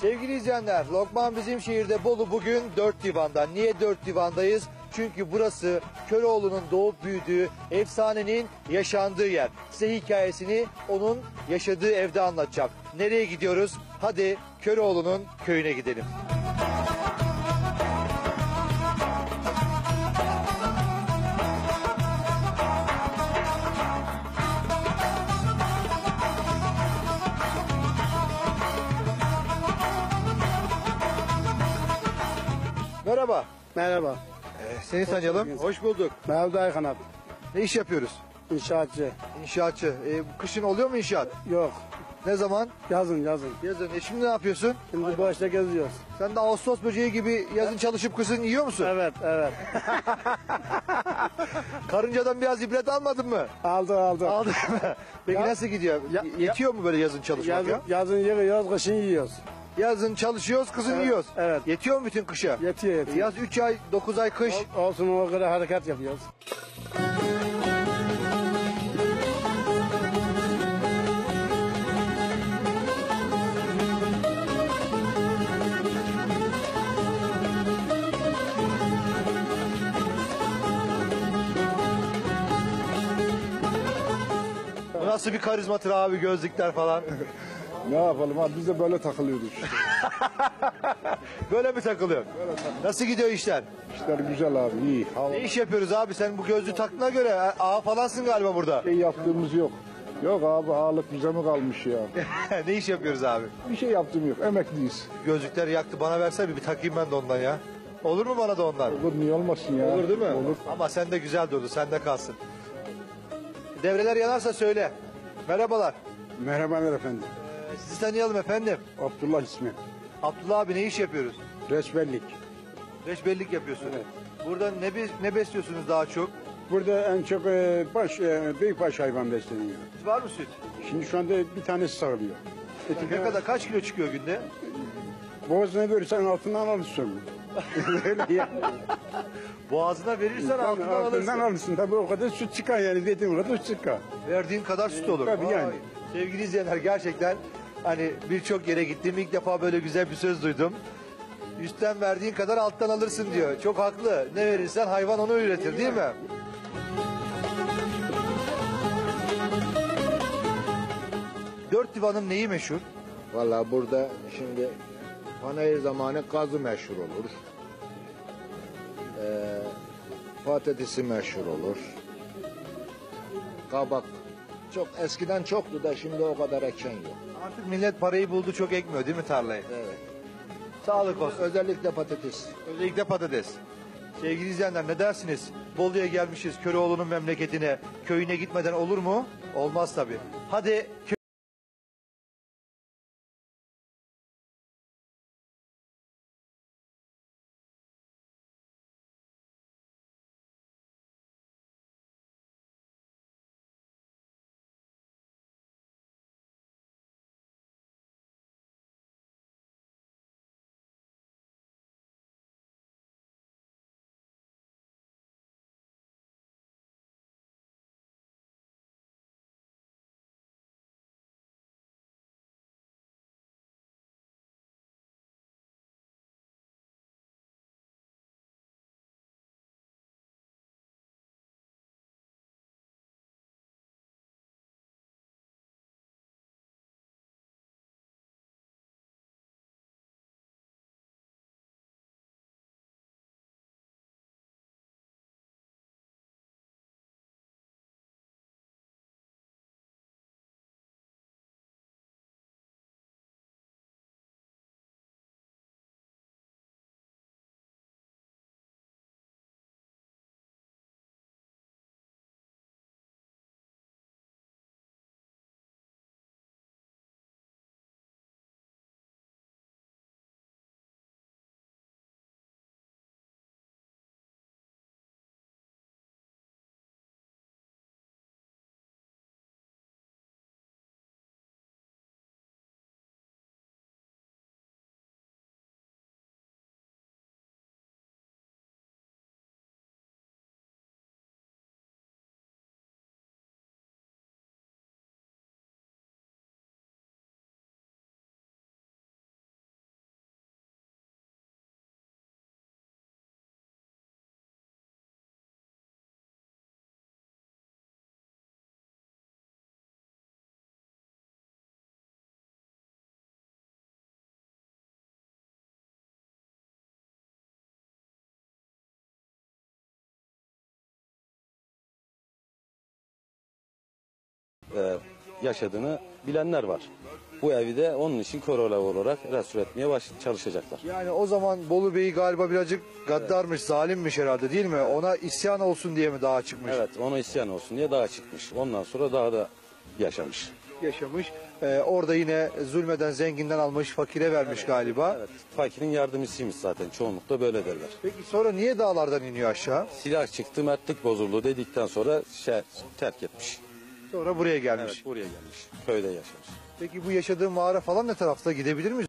Sevgili izleyenler, Lokman bizim şehirde Bolu bugün dört divanda. Niye dört divandayız? Çünkü burası Köroğlu'nun doğup büyüdüğü, efsanenin yaşandığı yer. Size hikayesini onun yaşadığı evde anlatacağım. Nereye gidiyoruz? Hadi Köroğlu'nun köyüne gidelim. Merhaba. Merhaba. Ee, Seni tanıyalım. Hoş bulduk. Mehmet Aykan abi. Ne iş yapıyoruz? İnşaatçı. İnşaatçı. Ee, kışın oluyor mu inşaat? Yok. Ne zaman? Yazın yazın. Yazın. E şimdi ne yapıyorsun? Şimdi bu işte geziyoruz. Sen de Ağustos böceği gibi yazın çalışıp kışın yiyor musun? Evet evet. Karıncadan biraz ibret almadın mı? aldı aldı. Aldın mı? Peki Ya- nasıl gidiyor? Ya- Yetiyor mu böyle yazın çalışmak Yazın, ya? yazın yiyoruz, kışın yiyoruz. Yazın çalışıyoruz, kışın Evet, yiyoruz. evet. Yetiyor mu bütün kışa? Yetiyor yetiyor. Yaz 3 ay, 9 ay kış. Ol- olsun o kadar hareket yapıyoruz. Bu nasıl bir karizmatır abi gözlükler falan. Ne yapalım abi biz de böyle takılıyoruz işte. Böyle mi takılıyor? Nasıl gidiyor işler? İşler güzel abi iyi. Hava Ne iş yapıyoruz abi? Sen bu gözlüğü taktığına göre ağa falansın galiba burada. şey yaptığımız yok. Yok abi ağalık bize mi kalmış ya? ne iş yapıyoruz abi? Bir şey yaptığım yok emekliyiz. Gözlükler yaktı bana versen bir, bir takayım ben de ondan ya. Olur mu bana da ondan? Olur niye olmasın ya? Olur değil mi? Olur. Ama sen de güzel durdu, sende kalsın. Devreler yanarsa söyle. Merhabalar. Merhabalar efendim. Sizi tanıyalım efendim. Abdullah ismi. Abdullah abi ne iş yapıyoruz? Reçberlik. Reçbellik yapıyorsunuz. Burada ne ne besliyorsunuz daha çok? Burada en çok e, baş, e, büyükbaş hayvan besleniyor. Var mı süt? Şimdi şu anda bir tanesi sağlıyor. Ne kadar kaç kilo çıkıyor günde? Boğazına verirsen altından alırsın. Öyle ya. Boğazına verirsen altından altından alırsın. alırsın. Tabii o kadar süt çıkar yani dediğim kadar süt çıkar. Verdiğin kadar süt olur. Tabii Vay. yani. Sevgili izleyenler gerçekten hani birçok yere gittim ilk defa böyle güzel bir söz duydum. Üstten verdiğin kadar alttan alırsın diyor. Çok haklı. Ne verirsen hayvan onu üretir değil mi? Dört divanın neyi meşhur? Valla burada şimdi panayır zamanı kazı meşhur olur. Ee, patatesi meşhur olur. Kabak çok eskiden çoktu da şimdi o kadar eken yok. Artık millet parayı buldu çok ekmiyor değil mi tarlayı? Evet. Sağlık olsun. Özellikle patates. Özellikle patates. Sevgili izleyenler ne dersiniz? Bolu'ya gelmişiz Köroğlu'nun memleketine. Köyüne gitmeden olur mu? Olmaz tabii. Hadi yaşadığını bilenler var. Bu evi de onun için korola olarak restore etmeye baş çalışacaklar. Yani o zaman Bolu Bey galiba birazcık gaddarmış, zalimmiş herhalde değil mi? Ona isyan olsun diye mi daha çıkmış? Evet ona isyan olsun diye daha çıkmış. Ondan sonra daha da yaşamış. Yaşamış. Ee, orada yine zulmeden zenginden almış, fakire vermiş galiba. Evet, fakirin yardımcısıymış zaten çoğunlukla böyle derler. Peki sonra niye dağlardan iniyor aşağı? Silah çıktı mertlik bozuldu dedikten sonra şey, terk etmiş. Sonra buraya gelmiş. Evet buraya gelmiş. Köyde yaşamış. Peki bu yaşadığı mağara falan ne tarafta? Gidebilir miyiz?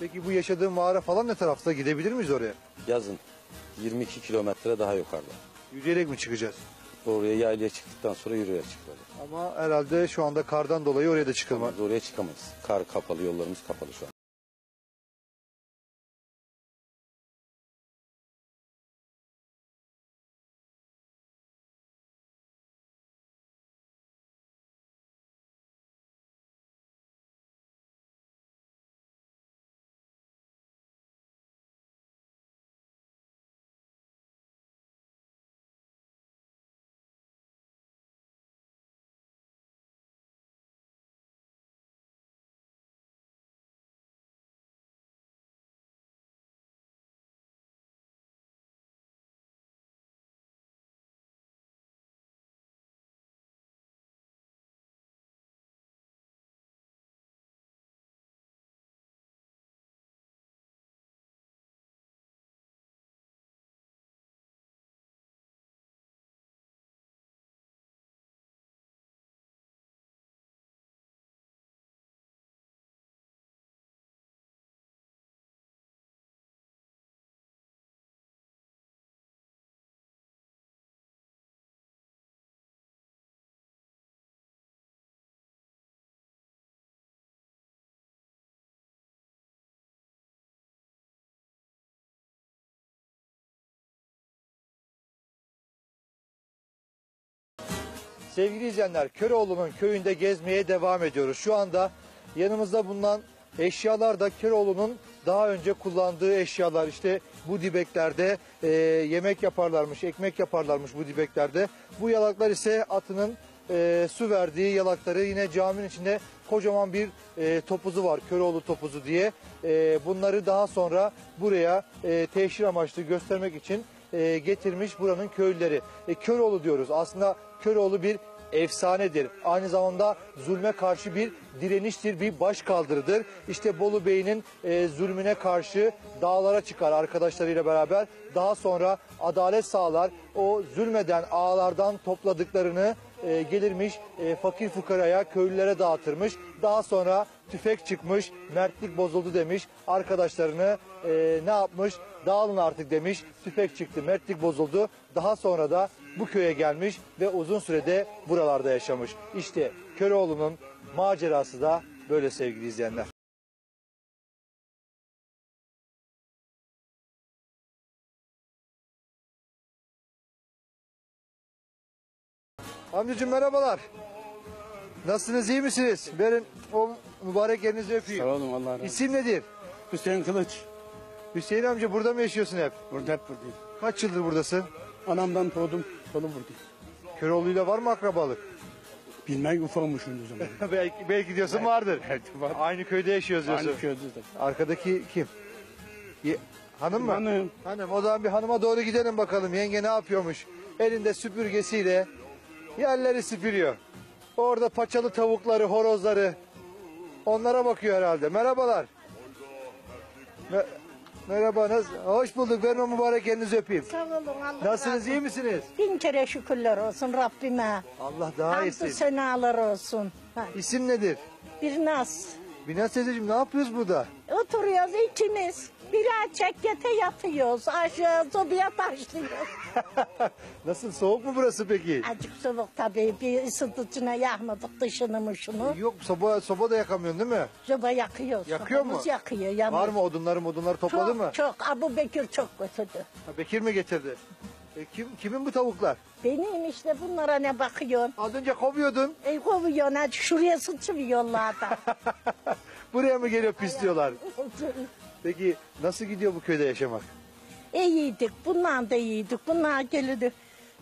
Peki bu yaşadığı mağara falan ne tarafta? Gidebilir miyiz oraya? Yazın 22 kilometre daha yukarıda. Yürüyerek mi çıkacağız? Oraya yaylaya çıktıktan sonra yürüyerek çıkılacak. Ama herhalde şu anda kardan dolayı oraya da çıkılmaz. Oraya çıkamayız. Kar kapalı, yollarımız kapalı şu an. Sevgili izleyenler, Köroğlu'nun köyünde gezmeye devam ediyoruz. Şu anda yanımızda bulunan eşyalar da Köroğlu'nun daha önce kullandığı eşyalar. İşte bu dibeklerde e, yemek yaparlarmış, ekmek yaparlarmış bu dibeklerde. Bu yalaklar ise atının e, su verdiği yalakları yine caminin içinde kocaman bir e, topuzu var Köroğlu topuzu diye. E, bunları daha sonra buraya e, teşhir amaçlı göstermek için e, getirmiş buranın köylüleri. E, Köroğlu diyoruz. Aslında Köroğlu bir efsanedir. Aynı zamanda zulme karşı bir direniştir, bir baş kaldırıdır. İşte Bolu Bey'in e, zulmüne karşı dağlara çıkar arkadaşlarıyla beraber. Daha sonra adalet sağlar. O zulmeden ağalardan topladıklarını e, gelirmiş e, fakir fukaraya, köylülere dağıtırmış. Daha sonra tüfek çıkmış, mertlik bozuldu demiş. Arkadaşlarını e, ne yapmış? Dağılın artık demiş. Tüfek çıktı, mertlik bozuldu. Daha sonra da bu köye gelmiş ve uzun sürede buralarda yaşamış. İşte Köroğlu'nun macerası da böyle sevgili izleyenler. Amcacığım merhabalar. Nasılsınız, iyi misiniz? Verin o mübarek elinizi öpeyim. Sağ olun Allah razı olsun. İsim nedir? Hüseyin Kılıç. Hüseyin amca burada mı yaşıyorsun hep? Burada hep buradayım. Kaç yıldır buradasın? Anamdan doğdum. Sonu buradayım. Köroğlu'yla var mı akrabalık? Bilmek ufakmışım o zaman. belki, belki diyorsun vardır. Evet var. Aynı köyde yaşıyoruz diyorsun. Aynı köyde de. Arkadaki kim? Ye- hanım mı? Hanım. Hanım. O zaman bir hanıma doğru gidelim bakalım. Yenge ne yapıyormuş? Elinde süpürgesiyle yerleri süpürüyor. Orada paçalı tavukları, horozları onlara bakıyor herhalde. Merhabalar. Me- Merhaba, nasıl? Hoş bulduk. Verin o mübarek elinizi öpeyim. Sağ olun Allah Nasılsınız, iyi misiniz? Bin kere şükürler olsun Rabbime. Allah daha Hamdü iyisin. senalar olsun. Ha, İsim nedir? Bir nas. Binaz teyzeciğim ne yapıyoruz burada? Oturuyoruz ikimiz. Birer çekyete yatıyoruz. Aşağı sobaya taşlıyoruz. Nasıl soğuk mu burası peki? Acık soğuk tabii. Bir ısıtıcına yakmadık dışını mışını. Yok soba soba da yakamıyorsun değil mi? Soba yakıyoruz. Yakıyor mu? Sobamız yakıyor. yanıyor. Var mı odunları odunları topladı Çok mı? çok. Abu Bekir çok götürdü. Ha, Bekir mi getirdi? E, kim kimin bu tavuklar? Benim işte bunlara ne bakıyorsun? Az önce kovuyordun. E kovuyorsun hadi şuraya sıçrıyorlar da. Buraya mı geliyor pisliyorlar? Peki nasıl gidiyor bu köyde yaşamak? İyiydik, bundan da iyiydik. Bunlar gelirdi.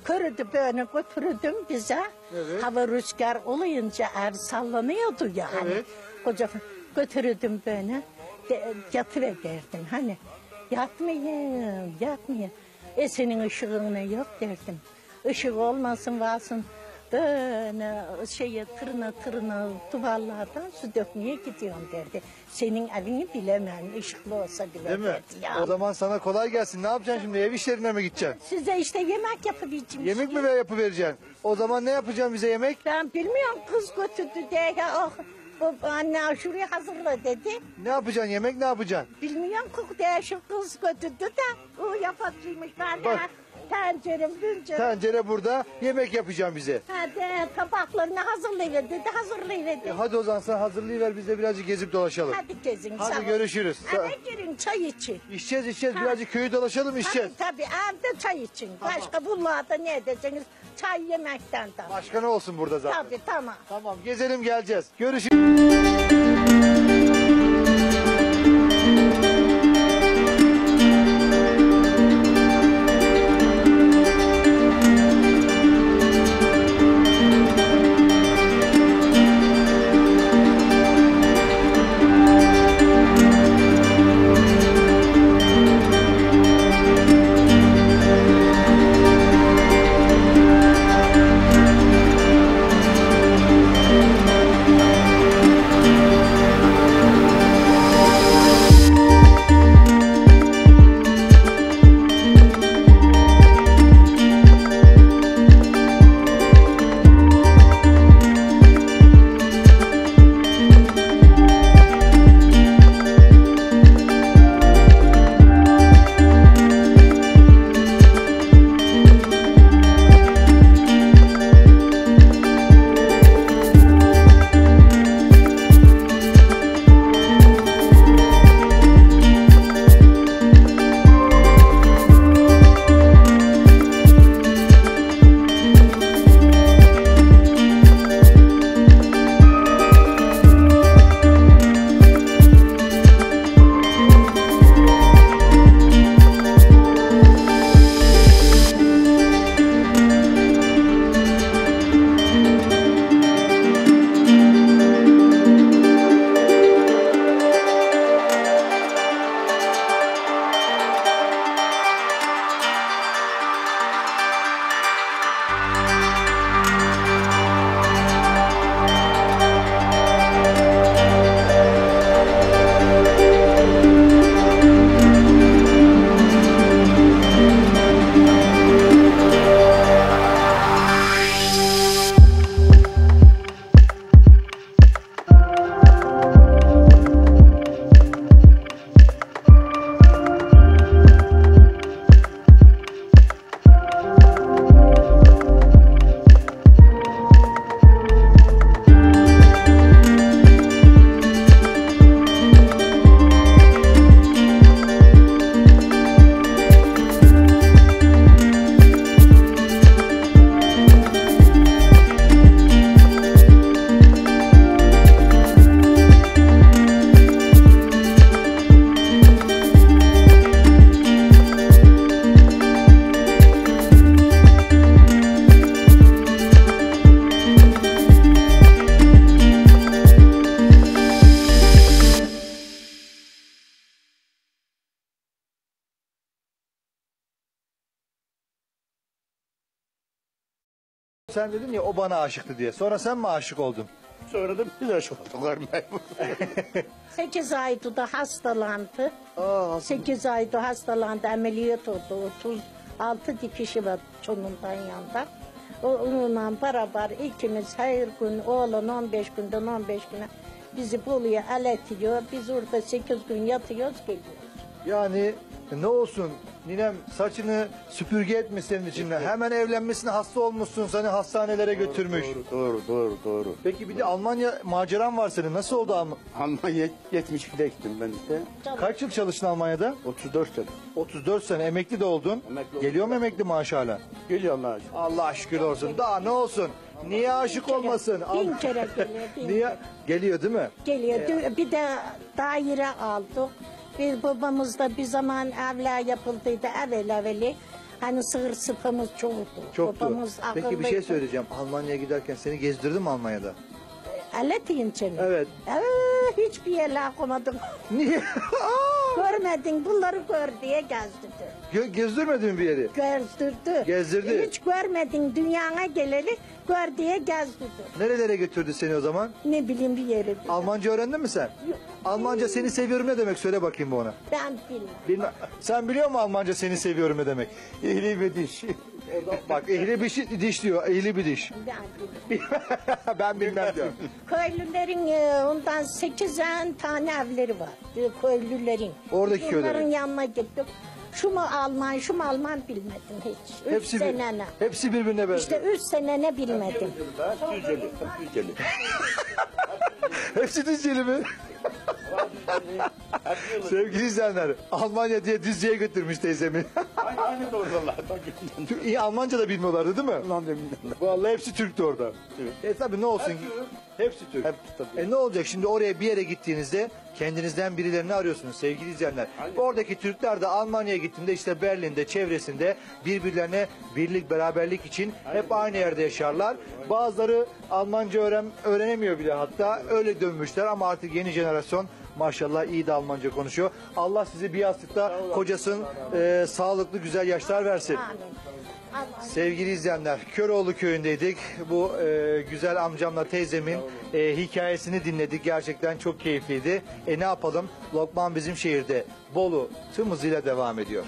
Körüdü böyle götürdüm bize. Hava rüzgar oluyunca ev sallanıyordu ya. hani. Evet. Koca götürdüm böyle. De, yatıverdim hani. Yatmayın, yatmayın. E senin ışığın ne yok derdim. Işık olmasın varsın. Böyle şeye tırna tırna duvarlardan su dökmeye gidiyorum derdi. Senin evini bilemem, ışıklı olsa bile Değil mi? derdi ya. O zaman sana kolay gelsin. Ne yapacaksın şimdi? Ev işlerine mi gideceksin? Size işte yemek yapabileceğim. Yemek mi yapıvereceksin? O zaman ne yapacaksın bize yemek? Ben bilmiyorum kız götürdü diye. Ah, bu anne şuraya hazırla dedi. Ne yapacaksın? Yemek ne yapacaksın? Bilmiyorum kız diye şu kız götürdü de. O yapacıymış ben de. Bak. Tencerem, büncerem. Tencere burada. Yemek yapacaksın bize. Hadi tabaklarını hazırlayıver dedi, hazırlayıver E dedi. hadi o zaman sen hazırlayıver biz de birazcık gezip dolaşalım. Hadi gezin. sağ Hadi görüşürüz. Hadi girin çay için. İçeceğiz içeceğiz birazcık köyü dolaşalım içeceğiz. Tabii tabii evde çay için. Başka bunlarda ne edeceksiniz? Çay yemekten de. Başka ne olsun burada zaten. Tabii tamam. Tamam gezelim geleceğiz. Görüşürüz. Sen dedin ya o bana aşıktı diye. Sonra sen mi aşık oldun? Sonra da biz aşık oldular. Sekiz ayda da hastalandı. Aa, Sekiz ayda hastalandı, ameliyat oldu. 36 dikişi var çonundan yanda. O onunla beraber ikimiz her gün oğlan 15 günden 15 güne bizi Bolu'ya aletiyor. Biz orada 8 gün yatıyoruz geliyoruz. Yani ne olsun ninem saçını süpürge etmiş senin için. Hemen evlenmesine hasta olmuşsun seni hastanelere götürmüş. doğru, doğru, doğru, doğru. Peki bir de Almanya maceran var senin. Nasıl oldu Alm- Almanya 72'de gittim ben işte. Kaç yıl çalıştın Almanya'da? 34 sene. 34 sene emekli de oldun. Emekli. Geliyor mu emekli maaşı hala? Geliyor Allah'a şükür. Allah şükür olsun. Daha ne olsun? Niye aşık olmasın? Bin Al- kere geliyor, bin Niye? Geliyor değil mi? Geliyor. Bir de daire aldık. Bir babamızda bir zaman evler yapıldıydı evvel evveli. Hani sığır sıpamız çoktu. Çoktu. Babamız Peki bir şey akıllıydı. söyleyeceğim. Almanya'ya giderken seni gezdirdim mi Almanya'da? Elle diyeyim seni. Evet. Ee, hiçbir yere koymadım. Niye? Görmedin bunları gör diye gezdirdi. Gö- gezdirmedin bir yeri? Gezdirdi. Gezdirdi. Hiç görmedin dünyana geleli gör diye gezdirdi. Nerelere götürdü seni o zaman? Ne bileyim bir yere. Almanca öğrendin mi sen? Almanca seni seviyorum ne demek? Söyle bakayım bu ona. Ben bilmem. Bilmem. Sen biliyor musun Almanca seni seviyorum ne demek? İhli bir Bak ihli bir şi- diş diyor. İhli bir diş. Ben bilmem. diyor. Köylülerin e, ondan sekizen tane evleri var. E, Köylülerin. Oradaki Onların köylerin. yanına gittik. Şu mu Alman, şu mu Alman bilmedim hiç. Üç Hepsi, bir, sene ne. hepsi birbirine benziyor. İşte üç sene ne bilmedim. Hepsi Düzceli mi? Sevgili izleyenler, Almanya diye Düzce'ye götürmüş teyzemi. Aynı, aynı doğrular. Tü- İyi Almanca da bilmiyorlardı değil mi? Lan demin. Vallahi hepsi Türktü orada. E tabii ne olsun? Hepsi Türk. Hep tabii. E ne olacak şimdi oraya bir yere gittiğinizde kendinizden birilerini arıyorsunuz sevgili izleyenler. Oradaki Türkler de Almanya'ya gittiğinde işte Berlin'de çevresinde birbirlerine birlik beraberlik için hep aynı yerde yaşarlar. Bazıları Almanca öğren öğrenemiyor bile hatta öyle dönmüşler ama artık yeni jenerasyon maşallah iyi de Almanca konuşuyor. Allah sizi bir yastıkta kocasın e, sağlıklı güzel yaşlar versin. Sevgili izleyenler, Köroğlu köyündeydik. Bu e, güzel amcamla teyzemin e, hikayesini dinledik. Gerçekten çok keyifliydi. E ne yapalım? Lokman bizim şehirde. Bolu tüm hızıyla devam ediyor.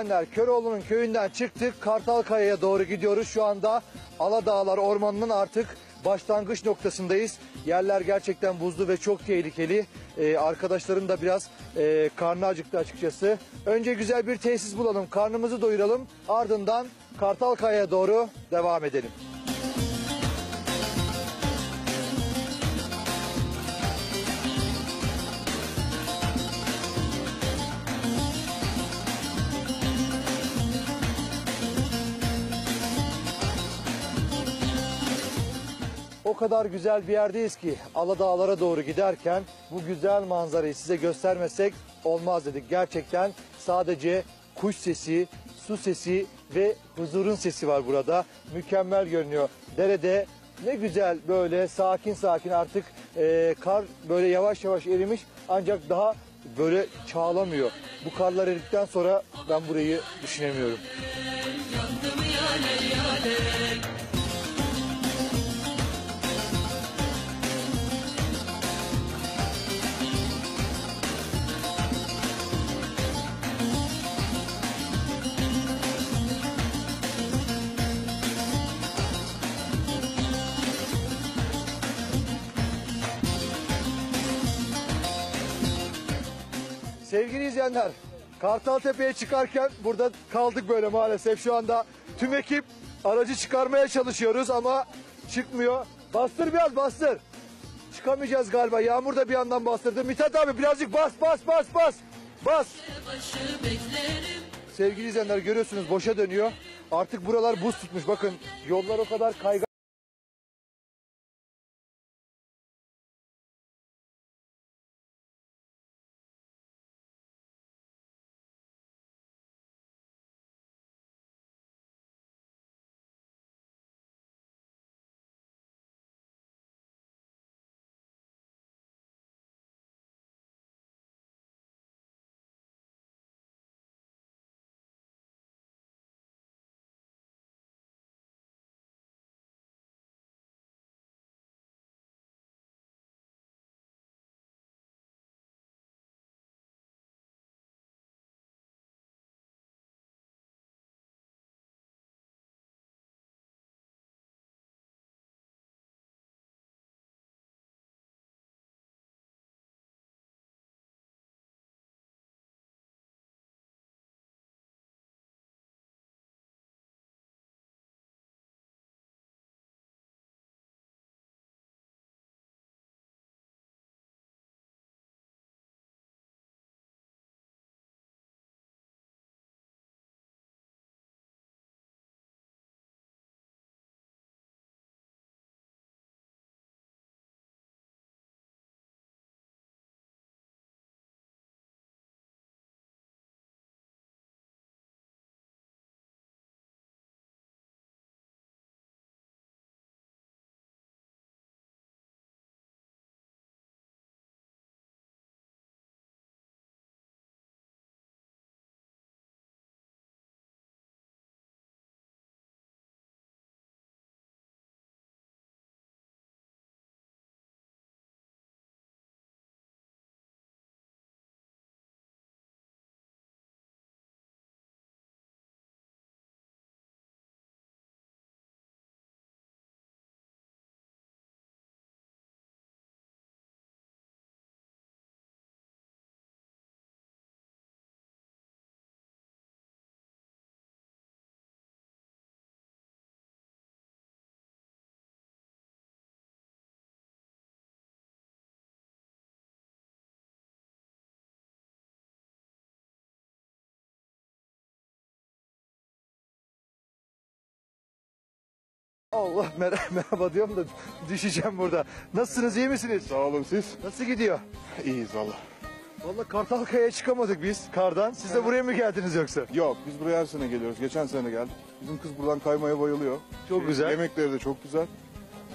İzleyenler, Köroğlu'nun köyünden çıktık. Kartalkaya'ya doğru gidiyoruz. Şu anda Aladağlar Ormanı'nın artık başlangıç noktasındayız. Yerler gerçekten buzlu ve çok tehlikeli. Ee, arkadaşlarım da biraz e, karnı acıktı açıkçası. Önce güzel bir tesis bulalım, karnımızı doyuralım. Ardından Kartalkaya'ya doğru devam edelim. Kadar güzel bir yerdeyiz ki Aladağlara doğru giderken bu güzel manzarayı size göstermesek olmaz dedik. Gerçekten sadece kuş sesi, su sesi ve huzurun sesi var burada. Mükemmel görünüyor. Derede ne güzel böyle sakin sakin artık e, kar böyle yavaş yavaş erimiş ancak daha böyle çağlamıyor. Bu karlar eridikten sonra ben burayı düşünemiyorum. Sevgili izleyenler, Kartaltepe'ye çıkarken burada kaldık böyle maalesef. Şu anda tüm ekip aracı çıkarmaya çalışıyoruz ama çıkmıyor. Bastır biraz bastır. Çıkamayacağız galiba. Yağmur da bir yandan bastırdı. Mithat abi birazcık bas bas bas bas. Bas. Sevgili izleyenler görüyorsunuz boşa dönüyor. Artık buralar buz tutmuş. Bakın yollar o kadar kaygan. Allah mer- merhaba diyorum da düşeceğim burada. Nasılsınız iyi misiniz? Sağ olun siz. Nasıl gidiyor? İyiyiz valla. Vallahi Kartalkaya'ya çıkamadık biz kardan. Siz de buraya mı geldiniz yoksa? Yok biz buraya her sene geliyoruz. Geçen sene geldik. Bizim kız buradan kaymaya bayılıyor. Çok güzel. Yemekleri de çok güzel.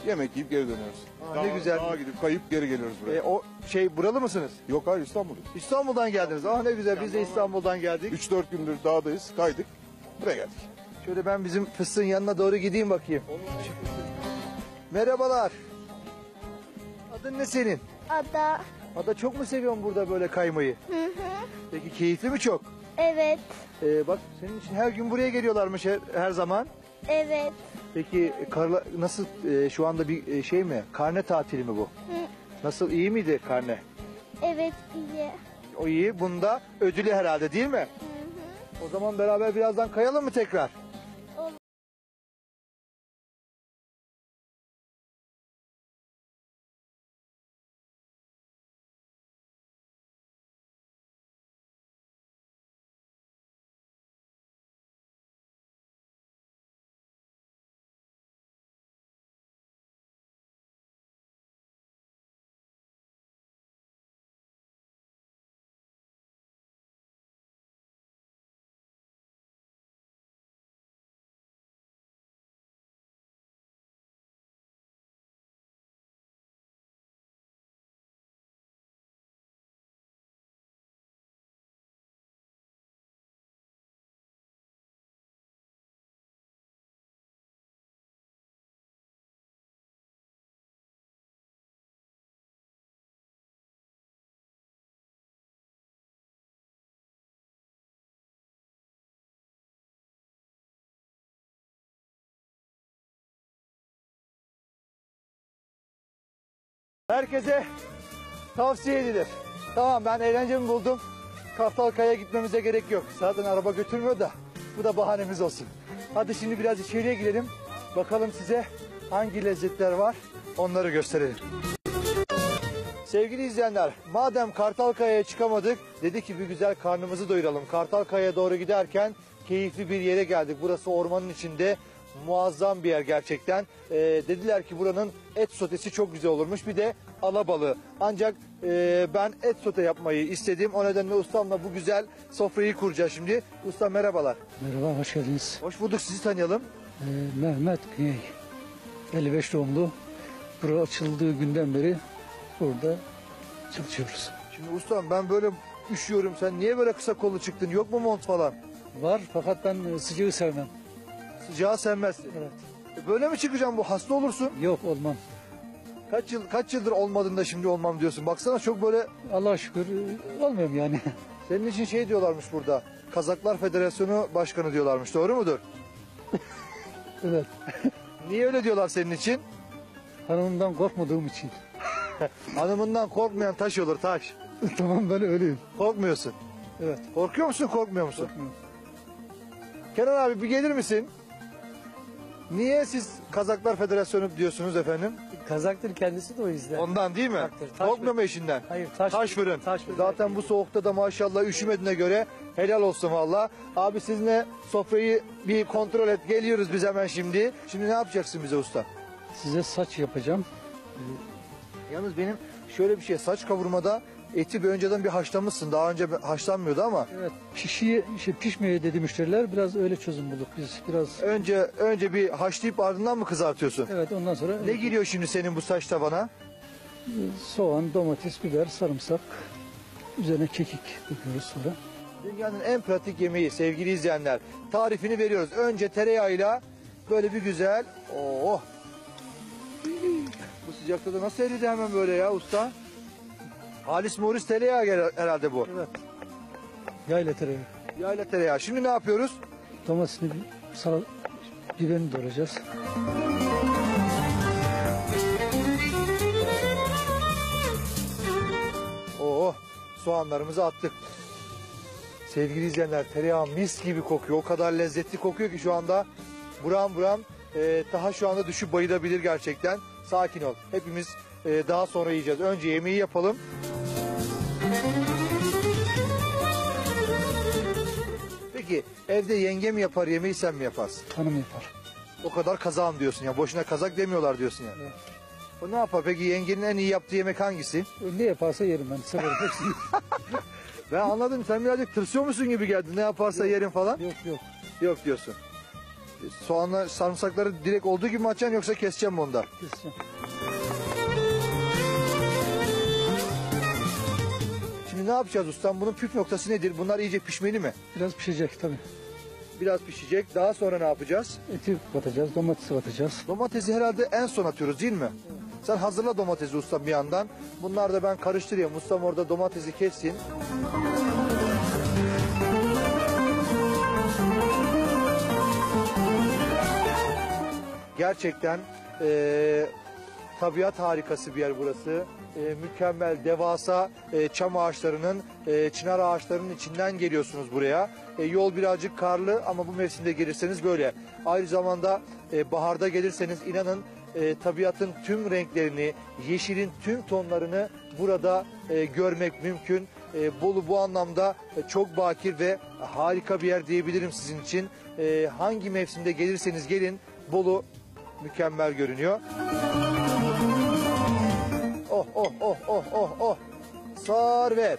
Yemek yiyip geri dönüyoruz. Aa, ne güzel. Dağa gidip kayıp geri geliyoruz buraya. E, o şey buralı mısınız? Yok hayır İstanbul'dayız. İstanbul'dan geldiniz. Ah ne güzel biz de İstanbul'dan geldik. 3-4 gündür dağdayız. Kaydık. Buraya geldik. Şöyle ben bizim fıstığın yanına doğru gideyim bakayım. Merhabalar. Adın ne senin? Ada. Ada çok mu seviyorsun burada böyle kaymayı? Hı hı. Peki keyifli mi çok? Evet. Ee, bak senin için her gün buraya geliyorlarmış her, her zaman. Evet. Peki karla, nasıl e, şu anda bir e, şey mi? Karne tatili mi bu? Hı. Nasıl iyi miydi karne? Evet iyi. O iyi. Bunda ödülü herhalde değil mi? Hı hı. O zaman beraber birazdan kayalım mı tekrar? Herkese tavsiye edilir. Tamam ben eğlencemi buldum. Kartalkaya gitmemize gerek yok. Zaten araba götürmüyor da bu da bahanemiz olsun. Hadi şimdi biraz içeriye girelim. Bakalım size hangi lezzetler var onları gösterelim. Sevgili izleyenler, madem Kartalkaya'ya çıkamadık, dedik ki bir güzel karnımızı doyuralım. Kartalkaya'ya doğru giderken keyifli bir yere geldik. Burası ormanın içinde muazzam bir yer gerçekten. Ee, dediler ki buranın et sotesi çok güzel olurmuş. Bir de alabalığı. Ancak e, ben et sote yapmayı istedim. O nedenle ustamla bu güzel sofrayı kuracağız şimdi. Usta merhabalar. Merhaba, hoş geldiniz. Hoş bulduk sizi tanıyalım. Ee, Mehmet Güney, 55 doğumlu. Bura açıldığı günden beri burada çalışıyoruz. Şimdi ustam ben böyle üşüyorum. Sen niye böyle kısa kollu çıktın? Yok mu mont falan? Var fakat ben e, sıcağı sevmem. Sıcağı sevmezsin. Evet. E, Böyle mi çıkacağım bu? Hasta olursun. Yok olmam. Kaç yıl kaç yıldır olmadığında şimdi olmam diyorsun. Baksana çok böyle Allah'a şükür e, olmuyorum yani. senin için şey diyorlarmış burada. Kazaklar Federasyonu Başkanı diyorlarmış. Doğru mudur? evet. Niye öyle diyorlar senin için? Hanımımdan korkmadığım için. Hanımından korkmayan taş olur taş. tamam ben öyleyim. Korkmuyorsun. Evet. Korkuyor musun korkmuyor musun? Korkmuyorum. Kenan abi bir gelir misin? Niye siz Kazaklar Federasyonu diyorsunuz efendim? Kazaktır kendisi de o yüzden. Ondan değil mi? Taktır, taş Korkmuyor mu fırın. eşinden? Hayır taş, Taş fırın. Taş fırın. Zaten bu soğukta da maşallah üşümediğine göre helal olsun valla. Abi sizinle sofrayı bir kontrol et. Geliyoruz biz hemen şimdi. Şimdi ne yapacaksın bize usta? Size saç yapacağım. Yalnız benim şöyle bir şey saç kavurmada eti bir önceden bir haşlamışsın. Daha önce haşlanmıyordu ama Evet. Pişiye, şey, pişmeye dedi müşteriler. Biraz öyle çözüm bulduk biz. Biraz önce önce bir haşlayıp ardından mı kızartıyorsun? evet ondan sonra Ne giriyor şimdi senin bu saç tabana? soğan, domates, biber, sarımsak. Üzerine kekik döküyoruz sonra. Dünyanın en pratik yemeği sevgili izleyenler. Tarifini veriyoruz. Önce tereyağıyla böyle bir güzel. Oh. Bu sıcakta da nasıl eridi hemen böyle ya usta? Halis Morris tereyağı herhalde bu. Evet. Yayla tereyağı. Yayla tereyağı. Şimdi ne yapıyoruz? Domatesini, sal, biberini doğrayacağız. Oo, soğanlarımızı attık. Sevgili izleyenler tereyağı mis gibi kokuyor. O kadar lezzetli kokuyor ki şu anda buram buram e, daha şu anda düşüp bayılabilir gerçekten. Sakin ol. Hepimiz e, daha sonra yiyeceğiz. Önce yemeği yapalım. Peki evde yenge mi yapar yemeği sen mi yaparsın? Hanım yapar. O kadar kazağım diyorsun ya. Boşuna kazak demiyorlar diyorsun ya. O ne yapar peki yengenin en iyi yaptığı yemek hangisi? Ne yaparsa yerim ben. Severim hepsini. Ben anladım sen birazcık tırsıyor musun gibi geldi. Ne yaparsa yerim falan. yok yok. Yok diyorsun. E, Soğanla sarımsakları direkt olduğu gibi mi açacaksın yoksa keseceğim mi onda? Keseceğim. Şimdi ne yapacağız ustam? Bunun püf noktası nedir? Bunlar iyice pişmeli mi? Biraz pişecek tabii. Biraz pişecek. Daha sonra ne yapacağız? Eti batacağız, domatesi batacağız. Domatesi herhalde en son atıyoruz değil mi? Sen hazırla domatesi ustam bir yandan. Bunlar da ben karıştırayım. Ustam orada domatesi kessin. Gerçekten eee, tabiat harikası bir yer burası. Eee, mükemmel, devasa eee, çam ağaçlarının, eee, çınar ağaçlarının içinden geliyorsunuz buraya. E, yol birazcık karlı ama bu mevsimde gelirseniz böyle. Aynı zamanda e, baharda gelirseniz inanın e, tabiatın tüm renklerini, yeşilin tüm tonlarını burada e, görmek mümkün. E, Bolu bu anlamda e, çok bakir ve harika bir yer diyebilirim sizin için. E, hangi mevsimde gelirseniz gelin Bolu mükemmel görünüyor. Oh oh oh. Sar ver.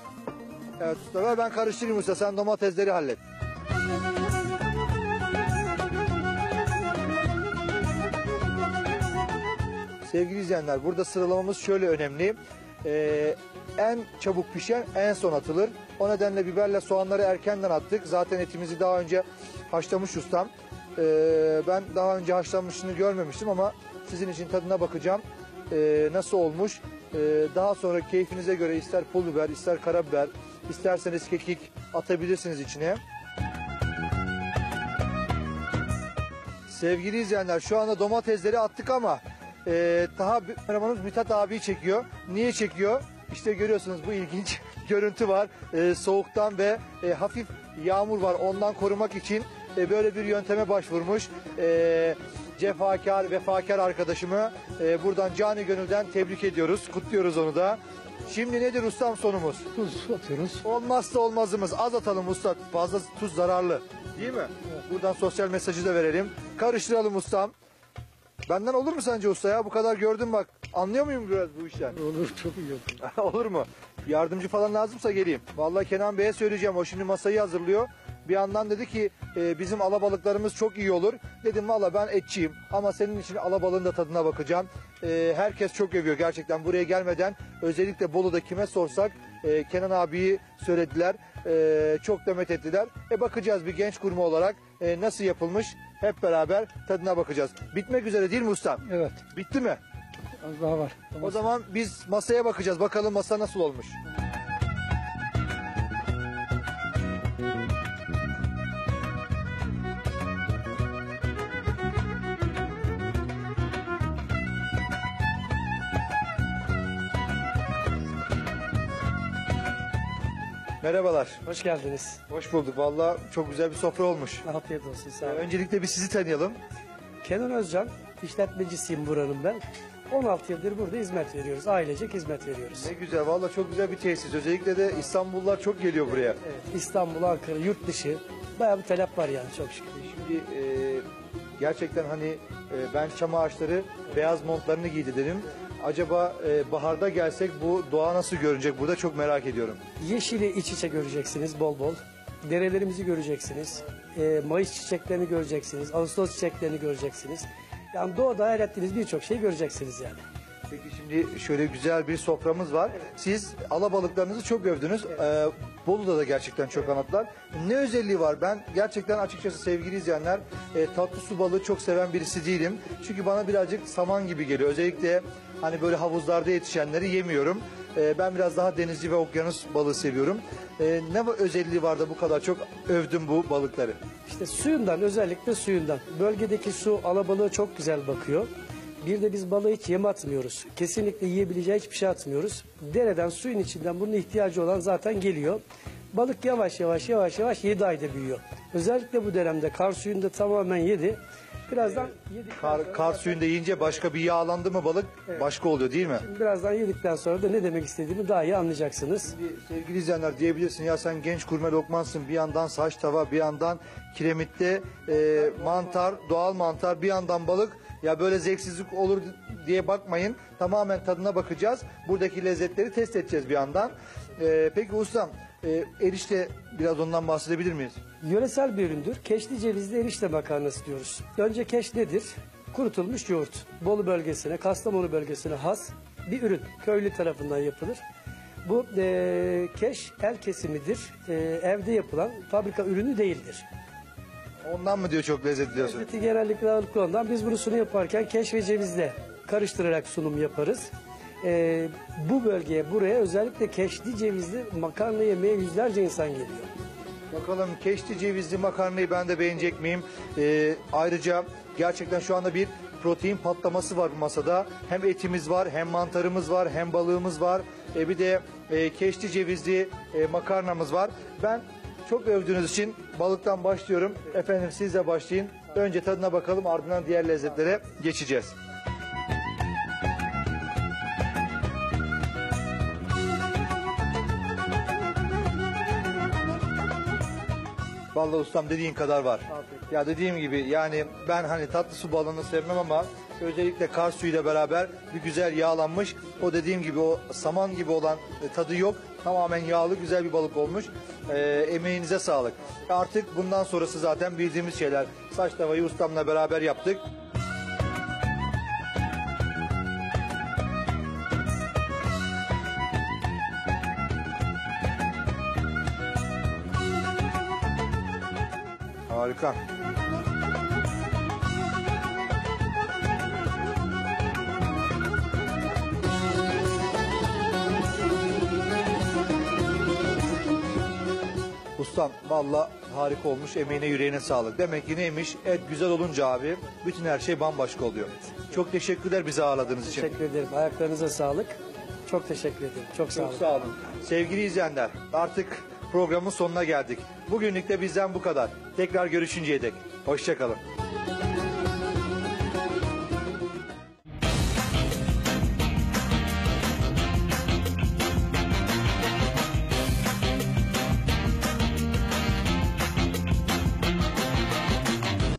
Evet usta ver ben karıştırayım usta sen domatesleri hallet. Sevgili izleyenler burada sıralamamız şöyle önemli. Ee, en çabuk pişen en son atılır. O nedenle biberle soğanları erkenden attık. Zaten etimizi daha önce haşlamış ustam. Ee, ben daha önce haşlanmışını görmemiştim ama sizin için tadına bakacağım. Ee, nasıl olmuş? Ee, daha sonra keyfinize göre ister pul biber, ister karabiber, isterseniz kekik atabilirsiniz içine. Sevgili izleyenler şu anda domatesleri attık ama e, daha kameramanımız Mithat abi çekiyor. Niye çekiyor? İşte görüyorsunuz bu ilginç görüntü var. E, soğuktan ve e, hafif yağmur var. Ondan korumak için e, böyle bir yönteme başvurmuş. E, cefakar, vefakar arkadaşımı e, buradan cani gönülden tebrik ediyoruz. Kutluyoruz onu da. Şimdi nedir ustam sonumuz? Tuz atıyoruz. Olmazsa olmazımız. Az atalım usta. Fazla tuz zararlı. Değil mi? Buradan sosyal mesajı da verelim. Karıştıralım ustam. Benden olur mu sence usta ya? Bu kadar gördüm bak. Anlıyor muyum biraz bu işten? Olur çok iyi olur. olur mu? Yardımcı falan lazımsa geleyim. Vallahi Kenan Bey'e söyleyeceğim. O şimdi masayı hazırlıyor. Bir yandan dedi ki e, bizim alabalıklarımız çok iyi olur. Dedim valla ben etçiyim ama senin için alabalığın da tadına bakacağım. E, herkes çok övüyor gerçekten buraya gelmeden. Özellikle Bolu'da kime sorsak e, Kenan abiyi söylediler. E, çok demet ettiler. E bakacağız bir genç kurma olarak e, nasıl yapılmış hep beraber tadına bakacağız. Bitmek üzere değil mi ustam? Evet. Bitti mi? Az daha var. O zaman biz masaya bakacağız. Bakalım masa nasıl olmuş. Merhabalar. Hoş geldiniz. Hoş bulduk. Vallahi çok güzel bir sofra olmuş. Afiyet olsun sağ Ee, olun. Öncelikle bir sizi tanıyalım. Kenan Özcan, işletmecisiyim buranın ben. 16 yıldır burada hizmet veriyoruz. Ailecek hizmet veriyoruz. Ne güzel. Vallahi çok güzel bir tesis. Özellikle de İstanbullular çok geliyor buraya. Evet, İstanbul, Ankara, yurt dışı bayağı bir talep var yani çok şükür. Şimdi e, gerçekten hani e, ben çam ağaçları beyaz montlarını giydi dedim. Acaba e, baharda gelsek bu doğa nasıl görünecek burada çok merak ediyorum. Yeşili iç içe göreceksiniz bol bol. Derelerimizi göreceksiniz. Ee, Mayıs çiçeklerini göreceksiniz. Ağustos çiçeklerini göreceksiniz. Yani doğada hayal ettiğiniz birçok şeyi göreceksiniz yani. Peki şimdi şöyle güzel bir soframız var. Siz alabalıklarınızı çok övdünüz. Ee, Bolu'da da gerçekten çok anlattılar. Ne özelliği var? Ben gerçekten açıkçası sevgili izleyenler e, tatlı su balığı çok seven birisi değilim. Çünkü bana birazcık saman gibi geliyor. Özellikle hani böyle havuzlarda yetişenleri yemiyorum. Ee, ben biraz daha denizci ve okyanus balığı seviyorum. Ee, ne özelliği var da bu kadar çok övdüm bu balıkları? İşte suyundan özellikle suyundan. Bölgedeki su alabalığı çok güzel bakıyor. Bir de biz balığı hiç yem atmıyoruz. Kesinlikle yiyebileceği hiçbir şey atmıyoruz. Dereden suyun içinden bunun ihtiyacı olan zaten geliyor. Balık yavaş yavaş yavaş yavaş 7 ayda büyüyor. Özellikle bu dönemde kar suyunu da tamamen yedi. Birazdan yedikten Kar, sonra kar zaten- suyunda yiyince başka bir yağlandı mı balık başka oluyor değil mi? birazdan yedikten sonra da ne demek istediğimi daha iyi anlayacaksınız. Şimdi sevgili izleyenler diyebilirsin ya sen genç gurme lokmansın bir yandan saç tava bir yandan kiremitte e, mantar doğal mantar bir yandan balık ya böyle zevksizlik olur diye bakmayın tamamen tadına bakacağız buradaki lezzetleri test edeceğiz bir yandan. E, peki ustam e, erişte biraz ondan bahsedebilir miyiz? Yöresel bir üründür. Keşli cevizli erişte makarnası diyoruz. Önce keş nedir? Kurutulmuş yoğurt. Bolu bölgesine, Kastamonu bölgesine has bir ürün. Köylü tarafından yapılır. Bu eee, keş el kesimidir. Eee, evde yapılan fabrika ürünü değildir. Ondan mı diyor çok lezzetli diyorsun? Lezzeti genellikle ağırlıklı ondan. Biz bunu sunum yaparken keş ve cevizle karıştırarak sunum yaparız. Eee, bu bölgeye, buraya özellikle keşli cevizli makarna yemeye yüzlerce insan geliyor. Bakalım keşti cevizli makarnayı ben de beğenecek miyim? Ee, ayrıca gerçekten şu anda bir protein patlaması var bu masada. Hem etimiz var, hem mantarımız var, hem balığımız var. E, bir de e, keşti cevizli e, makarnamız var. Ben çok övdüğünüz için balıktan başlıyorum. Efendim siz de başlayın. Önce tadına bakalım ardından diğer lezzetlere geçeceğiz. Vallahi ustam dediğin kadar var. Ya dediğim gibi yani ben hani tatlı su balığını sevmem ama özellikle kar suyuyla beraber bir güzel yağlanmış. O dediğim gibi o saman gibi olan e, tadı yok. Tamamen yağlı güzel bir balık olmuş. E, emeğinize sağlık. Artık bundan sonrası zaten bildiğimiz şeyler. Saç tavayı ustamla beraber yaptık. Harika. Ustam valla harika olmuş. Emeğine yüreğine sağlık. Demek ki neymiş? Et güzel olunca abi bütün her şey bambaşka oluyor. Çok teşekkürler bizi ağırladığınız için. Teşekkür ederim. Ayaklarınıza sağlık. Çok teşekkür ederim. Çok sağ Çok olun. sağ olun. Sevgili izleyenler artık programın sonuna geldik. Bugünlük de bizden bu kadar. Tekrar görüşünceye dek. Hoşçakalın.